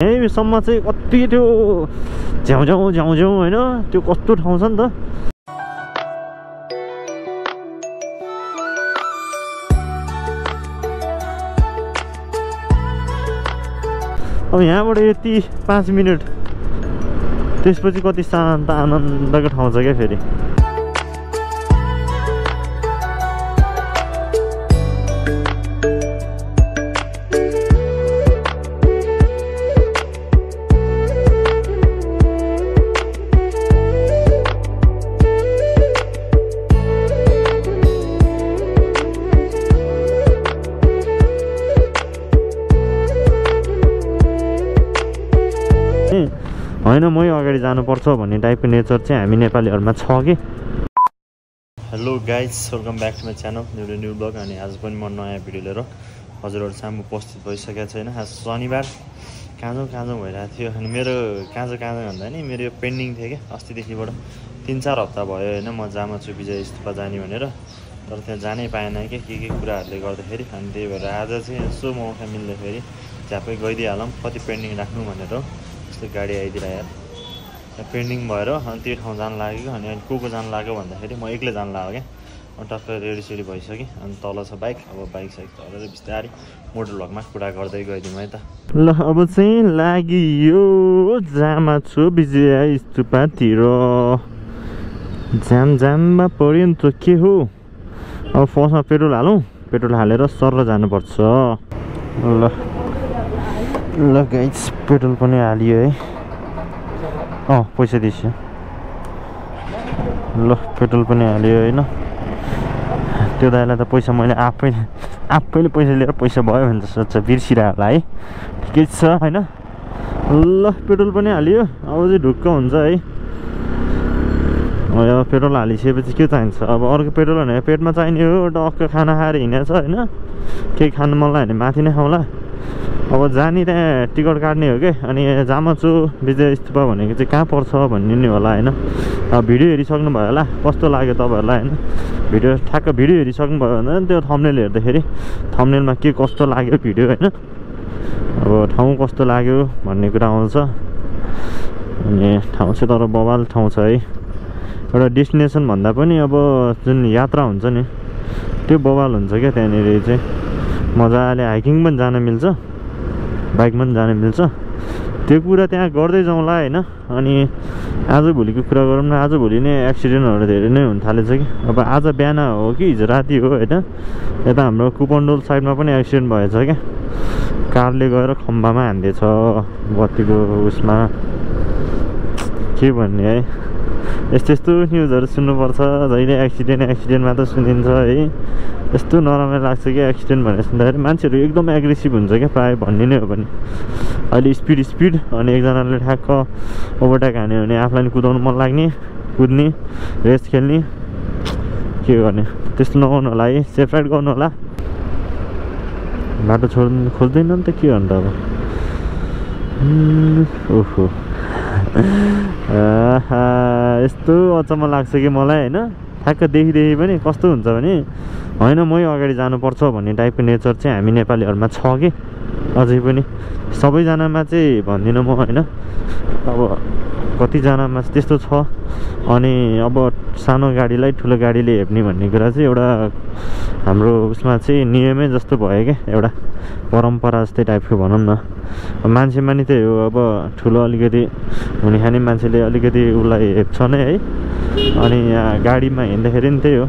यहीँसम्म चाहिँ कति त्यो झ्याउ झ्याउ झ्याउ झ्याउ होइन त्यो कस्तो ठाउँ छ नि त अब यहाँबाट यति पाँच मिनट त्यसपछि कति शान्त आनन्दको ठाउँ छ क्या फेरि होइन मै अगाडि जानुपर्छ भन्ने टाइपको नेचर चाहिँ हामी नेपालीहरूमा छ कि? Hello guys welcome back to my channel new new vlog अनि आज पनि म नयाँ भिडियो लिएर हजुरहरू सामु उपस्थित भइसकेको छैन। आज शनिबार काँझो काँझो भइरहेको थियो। अनि मेरो काँझो काँझो भन्दा नि मेरो यो पेन्डिङ थियो क्या अस्तिदेखिबाट। तिन चार हप्ता भयो होइन म जामा छु विजय स्तूपा जाने भनेर। तर त्यहाँ जानै पाएन क्या के के कुराहरूले गर्दाखेरि। अनि त्यही भएर आज चाहिँ यसो मौका मिल्दाखेरि झ्यापै गइदिइहालौँ कति पेन्डिङ राख्नु भनेर। यस्तो गाडी आइदिएर यार। पेन्डिङ भएर अनि त्यो ठाउँ जानु लागेको अनि अहिले को को जानु लाग्यो भन्दाखेरि म एक्लै जानु लाग्यो क्या। अनि टक्क रेडीसेडी भइसकेँ अनि तल छ बाइक अब बाइक साइक चलेर बिस्तारै मोटर भ्लगमा कुरा गर्दै गइदिउँ है त। ल अब चाहिँ लागियो जामा छु विजय स्तुपातिर। जाम जाममा पऱ्यो नि त के हो? अब फर्स्टमा पेट्रोल हालौँ। पेट्रोल हालेर सर जानुपर्छ। ल। ल गाइस पेट्रोल पनि हालियो है। अँ पैसा दिइसक्यो ल पेट्रोल पनि हालियो होइन। त्यो दाइलाई त पैसा मैले आफैले आफैले पैसा लिएर पैसा भयो भने त सोध्छ बिर्सिरह होला है। ठिकै छ होइन? ल पेट्रोल पनि हालियो। अब चाहिँ ढुक्क हुन्छ है। अब पेट्रोल हालिसकेपछि के चाहिन्छ? अब अर्को पेट्रोल भने पेटमा चाहिने हो टक्क खाना खाएर हिँडेको छ होइन? केही खानु मन लाग्यो भने माथि नै खाउँला। अब जाने त्यहाँ टिकट काट्ने हो कि? अनि जामचु विजय स्तूपा भनेको चाहिँ कहाँ पर्छ भन्ने नि होला होइन? अब भिडियो हेरिसक्नु भयो होला कस्तो लाग्यो तपाईँहरूलाई होइन? भिडियो ठ्याक्क भिडियो हेरिसक्नु भयो भने त्यो थम्नेल हेर्दाखेरि थम्नेलमा के कस्तो लाग्यो भिडियो होइन? अब ठाउँ कस्तो लाग्यो भन्ने कुरा आउँछ। अनि ठाउँ चाहिँ तर बवाल ठाउँ छ है। एउटा डेस्टिनेसन भन्दा पनि अब जुन यात्रा हुन्छ नि त्यो बवाल हुन्छ क्या त्यहाँनिर चाहिँ। मजाले हाइकिङ पनि जान मिल्छ। बाइकमा पनि जान मिल्छ। त्यो कुरा त्यहाँ गर्दै जाउँला होइन। अनि आजभोलिको कुरा गरौँ न आजभोलि नै एक्सिडेन्टहरू धेरै नै हुन थालेछ कि। अब आज बिहान हो कि हिजो राति हो होइन। यता हाम्रो कुपन्डोल साइडमा पनि एक्सिडेन्ट भएछ क्या। कारले गएर खम्बामा हान्दिएछ बत्तीको उसमा। के भन्ने है? यस्तो यस्तो न्युजहरू सुन्नुपर्छ जहिले एक्सिडेन्ट एक्सिडेन्ट मात्र सुनिन्छ है। यस्तो नराम्रो लाग्छ कि एक्सिडेन्ट भनेर सुन्दाखेरि। मान्छेहरू एकदम एग्रेसिभ हुन्छ क्या प्रायः भन्ने नै हो भने अहिले स्पिड स्पिड अनि एकजनाले ठ्याक्क ओभरटेक हान्यो भने आफूलाई कुदाउनु मन लाग्ने कुद्ने रेस खेल्ने। के गर्ने? त्यस्तो नगर्नु होला है। सेफ राइड गर्नु होला बाटो छोड्नु खोज्दैन नि त के अन्त अब। उम्, ओहो। यस्तो अचम्म लाग्छ कि मलाई होइन? ठ्याक्क देखिदेखि पनि कस्तो हुन्छ भने होइन मै अगाडि जानुपर्छ भन्ने टाइपको नेचर चाहिँ हामी नेपालीहरूमा छ कि? अझै पनि। सबैजनामा चाहिँ भन्दिनँ म होइन? अब कतिजनामा त्यस्तो छ। अनि अब सानो गाडीलाई ठुलो गाडीले हेप्ने भन्ने कुरा चाहिँ एउटा हाम्रो उसमा चाहिँ नियमै जस्तो भयो क्या एउटा परम्परा जस्तै टाइपको भनौँ न। अब मान्छेमा नि त्यही हो अब ठुलो अलिकति हुने खाने मान्छेले अलिकति उसलाई हेप्छ नै है। अनि यहाँ गाडीमा हिँड्दाखेरि नि त्यही हो।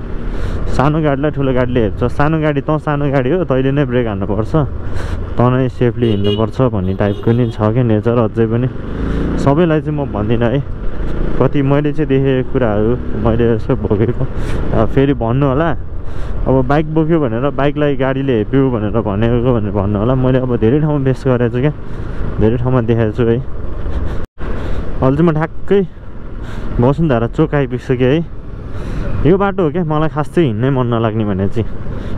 सानो गाडीलाई ठुलो गाडीले हेप्छ। सानो गाडी तँ सानो गाडी हो तैँले नै ब्रेक हान्नुपर्छ। तँ नै सेफली हिँड्नुपर्छ भन्ने टाइपको नि छ क्या नेचर अझै पनि। सबैलाई चाहिँ म भन्दिनँ है। कति मैले चाहिँ देखेको कुराहरू मैले यसो भोगेको फेरि भन्नु होला। अब बाइक बोक्यो भनेर बाइकलाई गाडीले हेप्यो भनेर भनेको भनेर भन्नु होला। मैले अब धेरै ठाउँमा बेस गरेको छु क्या। धेरै ठाउँमा देखाएको छु है। अहिले चाहिँ म ठ्याक्कै वसुन्धरा चोक आइपुगिसकेँ है। यो बाटो हो क्या? मलाई खास चाहिँ हिँड्नै मन नलाग्ने भने चाहिँ।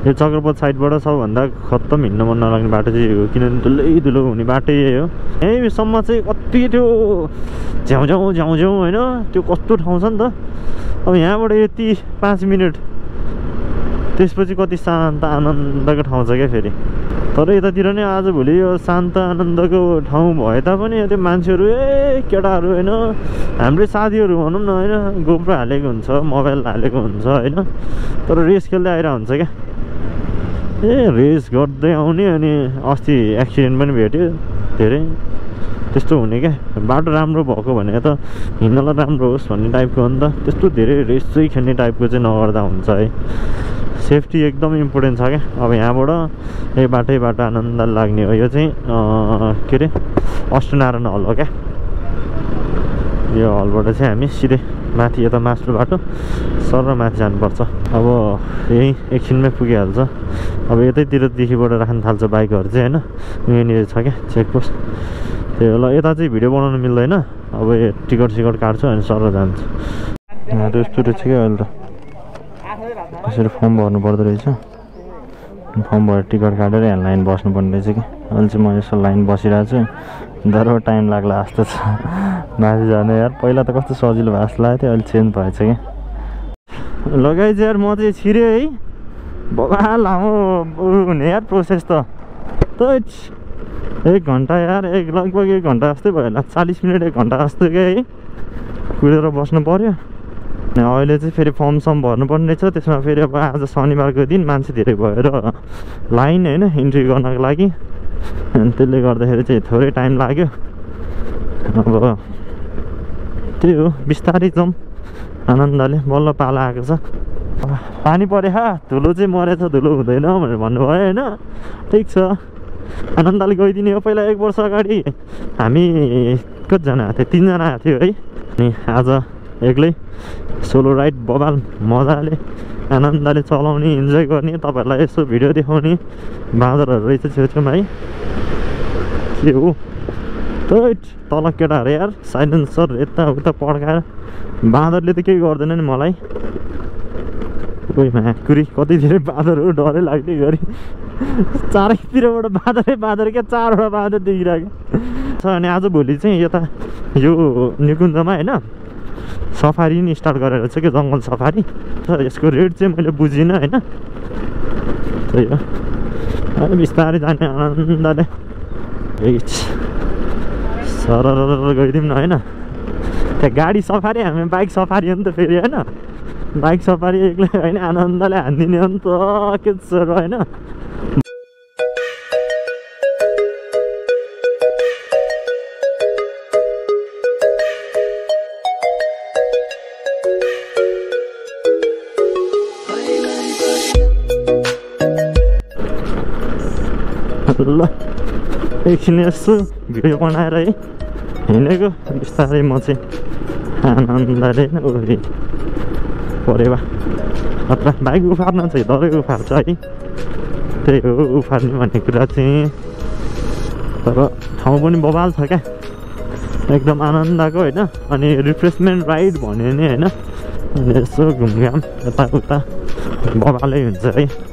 यो चक्रपथ साइडबाट सबभन्दा खत्तम हिँड्नु मन नलाग्ने बाटो चाहिँ हो। किनभने धुलै धुलो हुने बाटो यही हो। यहीँसम्म चाहिँ कति त्यो झ्याउ झ्याउ झ्याउ झ्याउ होइन? त्यो कस्तो ठाउँ छ नि त? अब यहाँबाट यति पाँच मिनट त्यसपछि कति शान्त आनन्दको ठाउँ छ क्या फेरि? तर यतातिर नै आजभोलि यो शान्त आनन्दको ठाउँ भए तापनि त्यो मान्छेहरू ए केटाहरू होइन हाम्रै साथीहरू भनौँ न होइन गोप्रो हालेको हुन्छ मोबाइल हालेको हुन्छ होइन तर रेस खेल्दै आइरहेको हुन्छ क्या? ए रेस गर्दै आउने अनि अस्ति एक्सिडेन्ट पनि भेट्यो धेरै त्यस्तो हुने क्या? बाटो राम्रो भएको भने त हिँड्नलाई राम्रो होस् भन्ने टाइपको हो नि त। त्यस्तो धेरै रेस चाहिँ खेल्ने टाइपको चाहिँ नगर्दा हुन्छ है। सेफ्टी एकदम इम्पोर्टेन्ट छ क्या। अब यहाँबाट यही बाटै बाटो आनन्द लाग्ने हो यो चाहिँ के अरे अष्टनारायण हल हो क्या। यो हलबाट चाहिँ हामी सिधै माथि यता मास्टर बाटो सर माथि जानुपर्छ। अब यहीँ एकछिनमै पुगिहाल्छ। अब यतैतिरदेखिबाट राख्न थाल्छ बाइकहरू चाहिँ होइन। यहाँनिर छ क्या चेकपोस्ट। त्यही होला। यता चाहिँ भिडियो बनाउनु मिल्दैन। अब टिकट सिकट काट्छु अनि सर जान्छु। त्यस्तो रहेछ क्या अहिले त। यसरी फर्म भर्नु पर्दो रहेछ? फर्म भरेर टिकट काटेर यहाँ लाइन बस्नुपर्ने रहेछ कि? अहिले चाहिँ म यसो लाइन बसिरहेको छु। डर टाइम लाग्ला जस्तो छ। माथि जाने यार पहिला त कस्तो सजिलो भएको जस्तो लागेको थियो अहिले चेन्ज भएछ कि? लगाइ चाहिँ यार म चाहिँ छिरेँ है। बबा लामो हुने यार प्रोसेस त। एक घन्टा यार एक लगभग एक घन्टा जस्तै भयो होला चालिस मिनट एक घन्टा जस्तो क्या है? कुदेर बस्नु पऱ्यो अनि अहिले चाहिँ फेरि फर्म सम भर्नुपर्ने रहेछ त्यसमा फेरि अब आज शनिबारको दिन मान्छे धेरै भएर लाइन होइन इन्ट्री गर्नको लागि अनि त्यसले गर्दाखेरि चाहिँ थोरै टाइम लाग्यो अब त्यही हो बिस्तारै जाउँ आनन्दले बल्ल पाला आएको छ पानी परे हा धुलो चाहिँ मरेछ धुलो हुँदैन भनेर भन्नुभयो होइन ठिक छ आनन्दले गइदिने हो पहिला एक वर्ष अगाडि हामी कतिजना आएको थियो तिनजना आएको थियो है अनि आज एक्लै सोलो राइड बबाल मजाले आनन्दले चलाउने इन्जोय गर्ने तपाईँहरूलाई यसो भिडियो देखाउने बाँदरहरू रहेछ छेउछेउमा है। के हो? टैट तल केटाहरू यार साइलेन्सर यताउता पड्काएर। बाँदरले त केही गर्दैन नि मलाई। कोही माकुरी कति धेरै बाँदरहरू डरै लाग्ने गरी। चारैतिरबाट बाँदरै बाँदर क्या चारवटा बाँदर देखिरहेको। छ अनि आजभोलि चाहिँ यता यो निकुञ्जमा होइन सफारी नि स्टार्ट गरेर चाहिँ क्या जङ्गल सफारी? यसको रेट चाहिँ मैले बुझिनँ होइन? त्यही हो। अनि बिस्तारै जाने आनन्दले। सर गइदिउँ न होइन? त्यहाँ गाडी सफारी हामी बाइक सफारी हो नि त फेरि होइन? बाइक सफारी एक्लै होइन आनन्दले हानिदिने हो नि त के होइन? ल। एकछिन यसो भिडियो बनाएर है। हिँडेको। बिस्तारै म चाहिँ आनन्दले ओरे परेवा खतरा बाइक उफार्न चाहिँ डरै उफार्छ है। त्यही हो उफार्ने भन्ने कुरा चाहिँ। तर ठाउँ पनि बबाल छ क्या। एकदम आनन्दको होइन। अनि रिफ्रेसमेन्ट राइड भन्यो भने होइन। यसो घुमघाम यताउता बबालै हुन्छ है।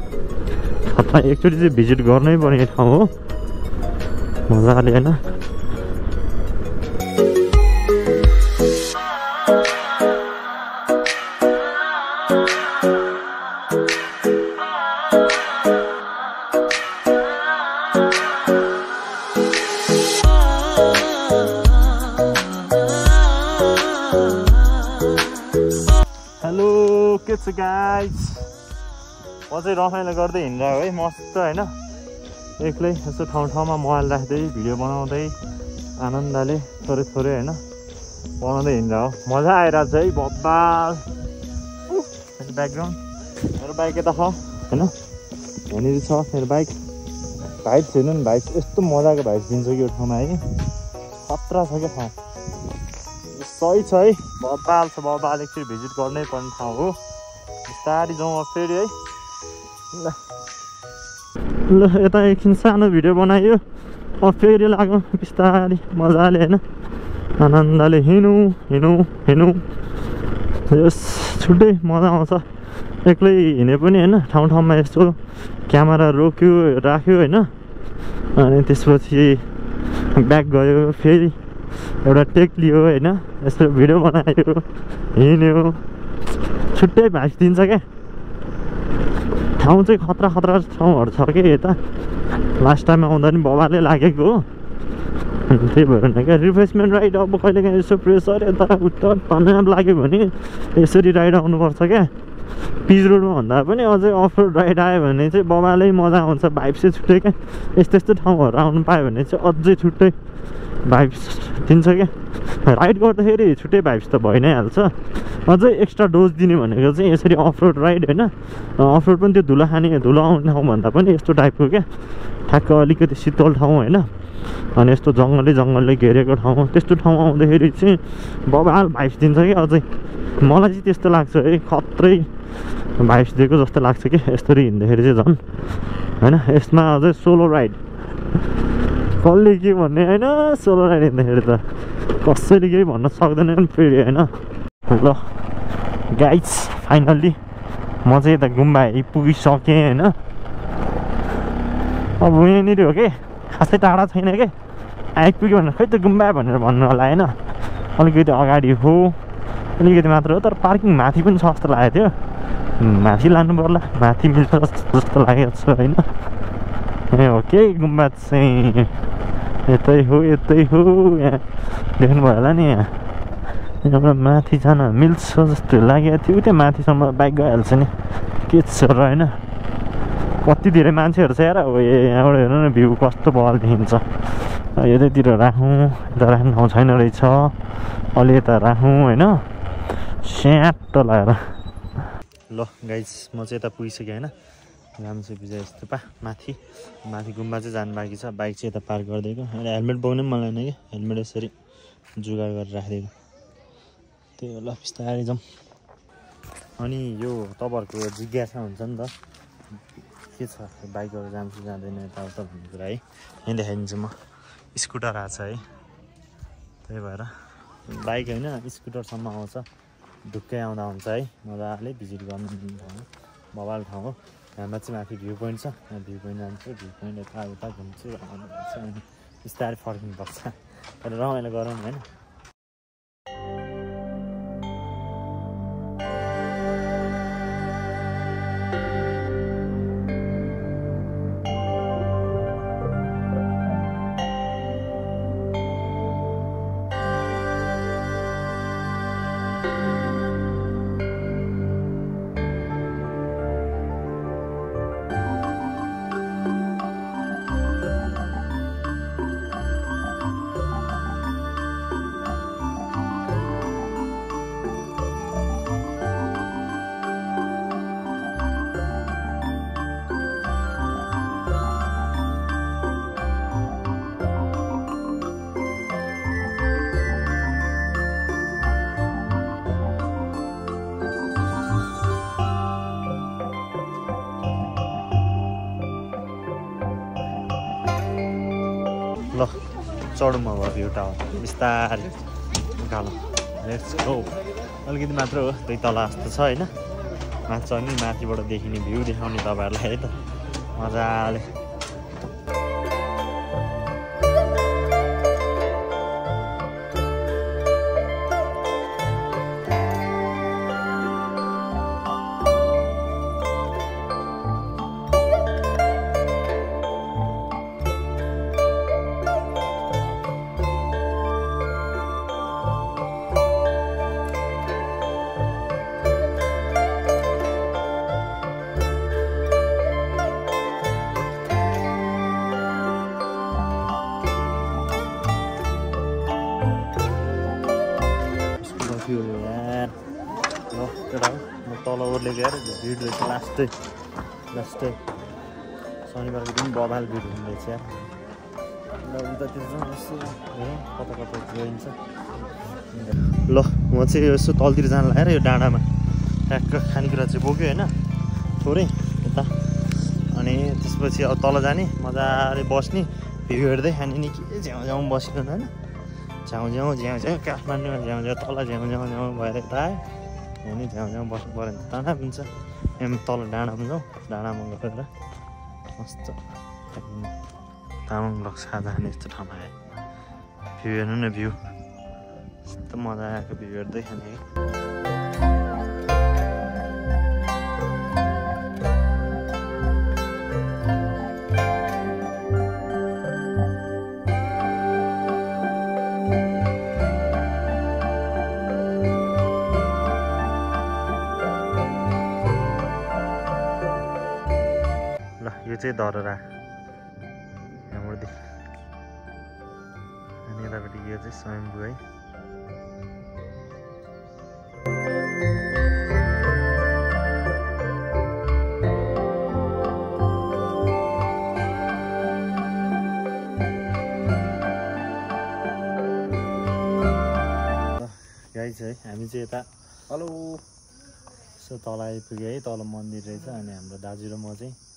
खतरा एकचोटि भिजिट गर्नै पर्ने ठाउँ हो। मजाले होइन? हेलो के म रमाइलो गर्दै हिँडिरहेको है मस्त होइन। एक्लै यसो ठाउँ ठाउँमा मोबाइल राख्दै भिडियो बनाउँदै आनन्दले थोरै थोरै होइन बनाउँदै हिँडिरहेको मजा आइरहेको छ है बब्बाल मेरो ब्याकग्राउन्ड मेरो बाइक यता छ होइन। यहाँनिर छ मेरो बाइक भाइब्स हेर्नु नि भाइब्स यस्तो मजाको भाइब्स दिन्छ कि यो ठाउँमा है। खतरा छ क्या ठाउँ। सही छ है। बब्बाल छ बब्बाल एकचोटि भिजिट गर्नै पर्ने ठाउँ हो। बिस्तारै जाउँ फेरि है। ल यता एकछिन सानो भिडियो बनायो अब फेरि लाग्यो बिस्तारै मजाले होइन आनन्दले हिँडौँ हिँडौँ हिँडौँ यस छुट्टै मजा आउँछ एक्लै हिँडे पनि होइन ठाउँ ठाउँमा यस्तो क्यामेरा रोक्यो राख्यो होइन अनि त्यसपछि ब्याक गयो फेरि एउटा टेक लियो होइन यस्तो भिडियो बनायो हिँड्यो छुट्टै भाइस दिन्छ क्या ठाउँ चाहिँ खतरा खतरा ठाउँहरू छ कि यता? लास्ट टाइम आउँदा नि बबाले लागेको हो। त्यही भएर क्या रिफ्रेसमेन्ट राइड अब कहिले काहीँ यसो प्रेसर यता उता तनाव लाग्यो भने यसरी राइड आउनुपर्छ क्या। पिच रोडमा भन्दा पनि अझै अफ रोड राइड आयो भने चाहिँ बबालै मजा आउँछ भाइब्स चाहिँ छुट्टै क्या। यस्तो यस्तो ठाउँहरू आउनु पायो भने चाहिँ अझै छुट्टै। भाइब्स दिन्छ क्या? राइड गर्दाखेरि छुट्टै भाइब्स त भइ नै हाल्छ। अझै एक्स्ट्रा डोज दिने भनेको चाहिँ यसरी अफ रोड राइड होइन। अफ रोड पनि त्यो धुलो खाने धुलो आउने ठाउँ भन्दा पनि यस्तो टाइपको क्या। ठ्याक्क अलिकति शीतल ठाउँ होइन। अनि यस्तो जङ्गलै जङ्गलले घेरेको ठाउँ त्यस्तो ठाउँ आउँदाखेरि चाहिँ बबाल भाइब्स दिन्छ कि अझै। मलाई चाहिँ त्यस्तो लाग्छ है खत्रै भाइब्स दिएको जस्तो लाग्छ कि यस्तरी हिँड्दाखेरि चाहिँ झन्। होइन यसमा अझै सोलो राइड कसले के भन्ने होइन सोलो राइड हिँड्दाखेरि त। कसैले केही भन्न सक्दैन नि फेरि होइन? ल गाइड्स फाइनल्ली म चाहिँ यता गुम्बा आइपुगिसकेँ होइन? अब यहाँनिर हो कि? खासै टाढा छैन कि? आइपुग्यो भने खै त गुम्बा भनेर भन्नु होला होइन? अलिकति अगाडि हो अलिकति मात्र हो तर पार्किङ माथि पनि छ जस्तो लागेको थियो। माथि लानु पर्ला माथि मिल्छ जस्तो लागेको छ होइन? ए हो के? गुम्बा चाहिँ यतै हो यतै हो यहाँ देख्नुभयो होला नि यहाँ। यहाँबाट माथि जान मिल्छ जस्तो लागेको थियो। त्यहाँ माथिसम्म बाइक गइहाल्छ नि। के छ र होइन? कति धेरै मान्छेहरू छ यार? अब यहाँबाट हेर्नु न भ्यू कस्तो बल देखिन्छ यतैतिर राखौँ। यता राख्ने ठाउँ छैन रहेछ। अलि यता राखौँ होइन? स्याट लगाएर ल गाइज म चाहिँ यता पुगिसकेँ होइन? रामसे विजय स्तुपा माथि माथि गुम्बा चाहिँ जानु बाँकी छ। बाइक चाहिँ यता पार्क गरिदिएको। अहिले हेलमेट बोक्नु पनि मलाई कि हेलमेट यसरी जुगाड गरेर राखिदिएको। त्यही हो ल बिस्तारै जाउँ। अनि यो तपाईँहरूको जिज्ञासा हुन्छ नि त के छ? बाइकहरू जान्छ जाँदैन यताउता भन्ने कुरा है। यहीँ देखाइदिन्छु म। स्कुटर आएको छ है। त्यही भएर बाइक होइन स्कुटरसम्म आउँछ। ढुक्कै आउँदा हुन्छ है। मजाले भिजिट गर्नु बबाल ठाउँ हो। हाम्रो चाहिँ माथि भ्यू पोइन्ट छ भ्यू पोइन्ट जान्छु भ्यू पोइन्ट यताउता घुम्छु रमाइलो गर्छु अनि बिस्तारै फर्किनुपर्छ तर रमाइलो गरौँ होइन चढौँ अब भ्यू टावर बिस्तारै उकालो लेट्स गो अलिकति मात्र हो दुई तला जस्तो छ होइन। माथि चढ्ने माथिबाट देखिने भ्यू देखाउने तपाईँहरूलाई है त। मजाले। म तल ओर्लेको यार भिड रहेछ। लास्टै लास्टै शनिबारको दिन बबाल भिड यार। उतातिर यसो हेरौँ कता कता गइन्छ? ल म चाहिँ यसो तलतिर जान लगाएर यो डाँडामा। ट्याक्क खानेकुरा चाहिँ बोक्यो होइन थोरै यता। अनि त्यसपछि अब तल जाने मजाले बस्ने भ्यू हेर्दै खाने नि के झ्याउ झ्याउ बसिरहनु होइन। झ्याउ झ्याउ झ्याउ झ्याउ काठमाडौँमा झ्याउ झ्याउ तल झ्याउ झ्याउ झ्याउ भएर यता। आयो यहाँ नि झ्याउ बस्नु पऱ्यो भने त तनाव हुन्छ। यहाँ तल डाँडामा जाउँ डाँडामा गएर मस्त तामाङ लक्सा जाने यस्तो ठाउँमा आयो भ्यू हेर्नु न भ्यू यस्तो मजा आएको भ्यू हेर्दै खाने। चाहिँ दररा यहाँ मूर्ति अनि यतापट्टि यो चाहिँ स्वयम्भू है। चाहिँ हामी चाहिँ यता हेलो। यसो तल आइपुग्यो है तल मन्दिर रहेछ अनि हाम्रो दाजु र म चाहिँ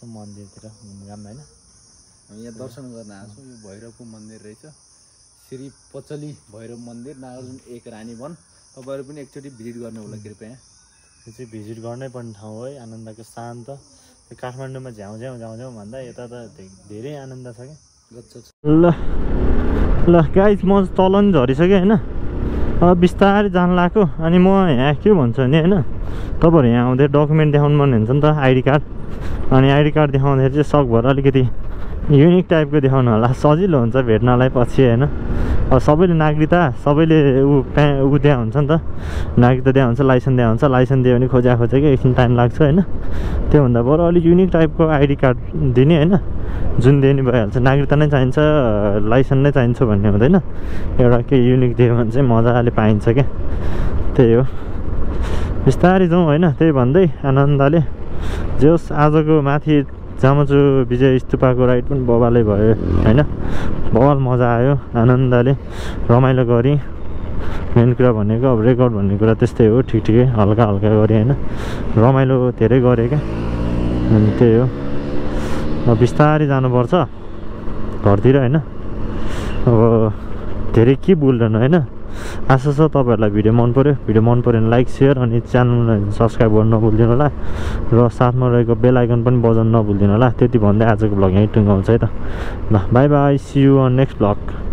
यसो मन्दिरतिर घुमघाम होइन? हामी यहाँ दर्शन गर्न आएको छौँ। यो भैरवको मन्दिर रहेछ। श्री पचली भैरव मन्दिर नागार्जुन एक रानी वन तपाईँहरू पनि एकचोटि भिजिट गर्नु होला कृपया। यो चाहिँ भिजिट गर्नै पर्ने ठाउँ हो है। आनन्दको शान्त काठमाडौँमा झ्याउ झ्याउ झ्याउ झ्याउ भन्दा यता त धेरै आनन्द छ क्या। ल ल गाइस म तल नि झरिसकेँ होइन? अब बिस्तारै जान लाग्यो। अनि म यहाँ के भन्छु भने होइन? तपाईँहरू यहाँ आउँदै डकुमेन्ट देखाउनु पर्ने हुन्छ नि त आइडी कार्ड अनि आइडी कार्ड देखाउँदाखेरि चाहिँ सकभर अलिकति युनिक टाइपको देखाउनु होला। सजिलो हुन्छ भेट्नलाई पछि होइन? सबैले नागरिकता सबैले ऊ प्या ऊ दिया हुन्छ नि त। नागरिकता दिया हुन्छ लाइसेन्स दिया हुन्छ लाइसेन्स दियो भने खोजा खोजेकै एकछिन टाइम लाग्छ होइन। त्योभन्दा बरु अलिक युनिक टाइपको आइडी कार्ड दिने होइन। जुन दियो नि भइहाल्छ नागरिकता नै चाहिन्छ लाइसेन्स नै चाहिन्छ भन्ने हुँदैन। एउटा केही युनिक दियो भने चाहिँ मजाले पाइन्छ क्या त्यही हो। बिस्तारै जाउँ होइन त्यही भन्दै आनन्दले। जे होस् आजको माथि जामचु विजय स्तुपाको राइड पनि बबालै भयो होइन। बवाल मजा आयो आनन्दले रमाइलो गरेँ। मेन कुरा भनेको अब रेकर्ड भन्ने कुरा त्यस्तै हो ठिक ठिकै हल्का हल्का गरेँ होइन। रमाइलो धेरै गरेँ क्या। अनि त्यही हो। अब बिस्तारै जानुपर्छ। घरतिर होइन। अब धेरै के बोल्दैन होइन। आशा छ तपाईँहरूलाई भिडियो मन पऱ्यो भिडियो मन पऱ्यो भने लाइक सेयर अनि च्यानललाई सब्सक्राइब गर्नु नभुलिदिनु होला। र साथमा रहेको बेल आइकन पनि बजाउनु नभुलिदिनु होला। त्यति भन्दै आजको भ्लग यहीँ टुङ्गाउँछ है त। ल bye bye see you on next vlog